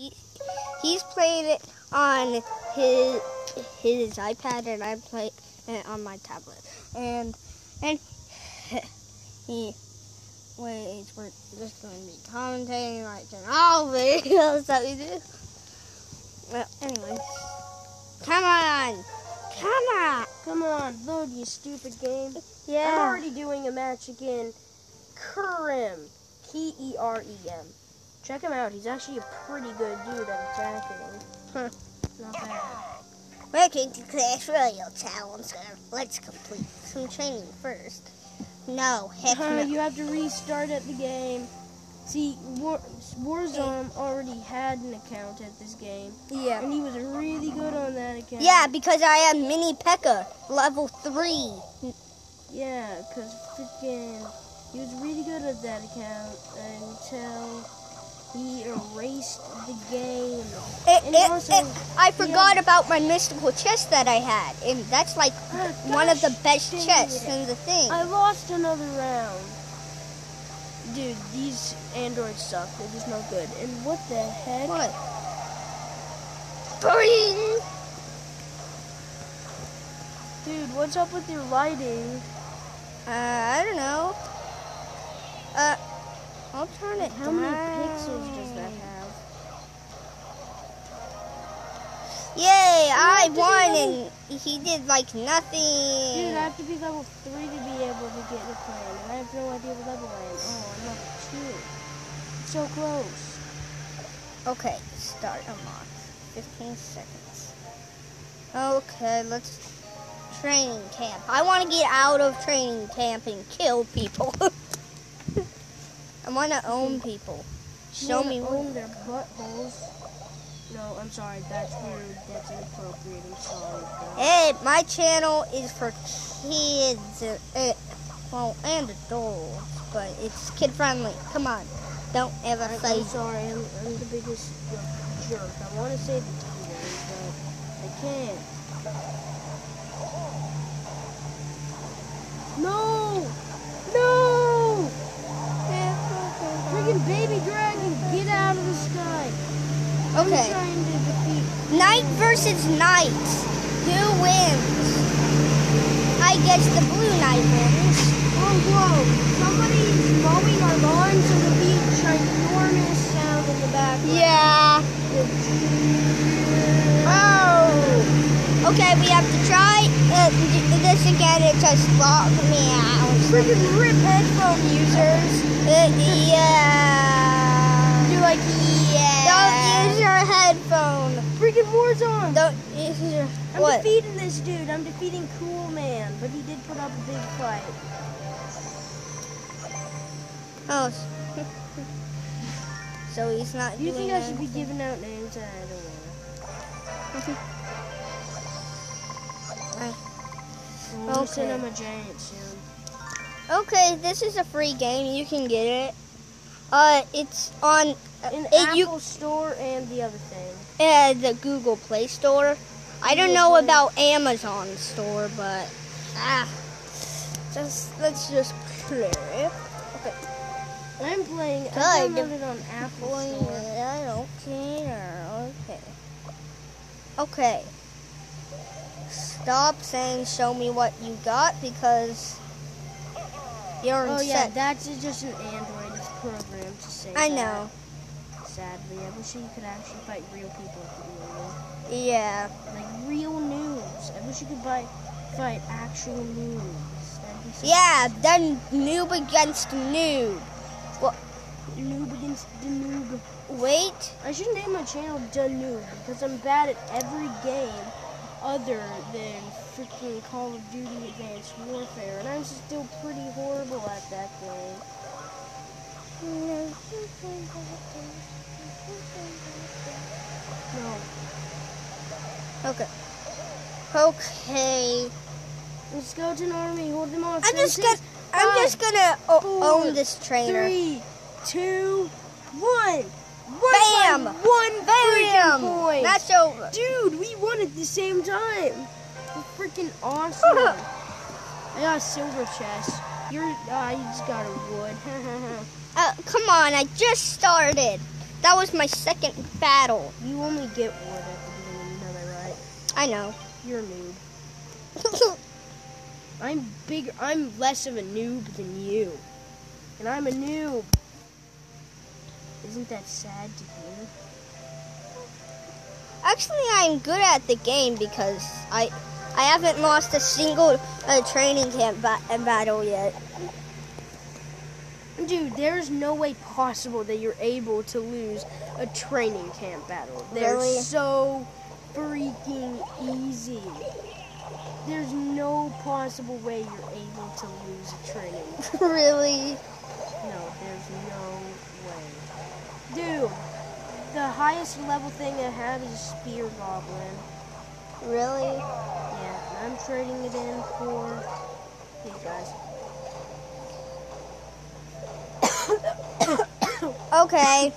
He, he's playing it on his his iPad, and I play it on my tablet. And and he wait, we're just going to be commentating like in all videos that we do. Well, anyway, come on, come on, Come on, load you stupid game. Yeah, I'm already doing a match again. Kerem. K E R E M. Check him out. He's actually a pretty good dude at attacking. Huh. Not bad. Welcome to Clash Royale Challenge. Let's complete some training first. No, heck Uh, no. you have to restart at the game. See, War- Warzone already had an account at this game, Yeah. and he was really good on that account. Yeah, because I have Mini Pekka, level 3. Yeah, because freaking, he was really good at that account until he erased the game. It, it, also, it, I forgot yeah. about my mystical chest that I had, and that's like Ah, one of the best chests in the thing. I lost another round. Dude, these androids suck. They're just no good. And what the heck? What? Boing! Dude, what's up with your lighting? Uh, I don't know. Uh, I'll turn it How many pixels does that have? Yay, I have to do won, level- and he did like nothing. Dude, I have to be level 3 to be able to get the plan, and I have no idea what level I am. Oh, I'm level 2. So close. Okay, start unlock. 15 seconds. Okay, let's training camp. I want to get out of training camp and kill people. I want to own people. Show me what. own their buttholes. No, I'm sorry. That's weird. That's inappropriate. I'm sorry. Hey, my channel is for kids, uh, uh, well, and adults, but it's kid friendly. Come on, don't ever I, say I'm sorry. I'm, I'm the biggest jerk. I want to say the T word, but I can't. No! Freaking baby dragon, get out of the sky! I'm Okay, trying to defeat. knight versus knight. Who wins? I guess the blue knight wins. Oh, whoa! Somebody's mowing our lawn to the beach. Ginormous sound in the background. Yeah. Okay, we have to try uh, this again. It just locked me out. Freaking rip headphone users. Uh, yeah. You're like, yeah. Don't use your headphone. Freaking Warzone. Don't use your I'm what? defeating this dude. I'm defeating Cool Man, but he did put up a big fight. Oh. so he's not You think I should be giving out names? I don't know. Okay. listen, I'm a giant soon. Okay, this is a free game. You can get it. Uh, it's on uh, In it, Apple you Store and the other thing. uh, the Google Play Store. I don't know about Amazon Store, but ah, just let's just play. Okay. I'm playing. I downloaded on Apple Store. I don't care. Okay. Okay. Stop saying show me what you got because you're Oh yeah, that's just an Android. program to say. I that. know. Sadly, I wish you could actually fight real people at the game. Yeah. Like real noobs. I wish you could fight fight actual noobs. So Yeah, then noob against noob. What? Noob against the noob. Wait. I should name my channel The Noob because I'm bad at every game other than freaking Call of Duty Advanced Warfare, and I'm still pretty horrible at that game. No. Okay. Okay. The skeleton army, hold them off. I'm just gonna. I'm just gonna uh, four, own this trainer. Three, two, one. Bam! One, by one freaking Bam! point. Match over. Dude, we won at the same time. We're freaking awesome. I got a silver chest. You're, uh, you just got a wood. Uh, come on, I just started. That was my second battle. You only get wood at the beginning, you know that, right? I know. You're a noob. I'm bigger. I'm less of a noob than you, and I'm a noob. Isn't that sad to hear? Actually, I'm good at the game because I I haven't lost a single uh, training camp ba- uh, battle yet. Dude, there's no way possible that you're able to lose a training camp battle. They're Really? so freaking easy. There's no possible way you're able to lose a training. really? No, there's no the highest level thing I have is a spear goblin. Really? Yeah, I'm trading it in for these guys. Okay.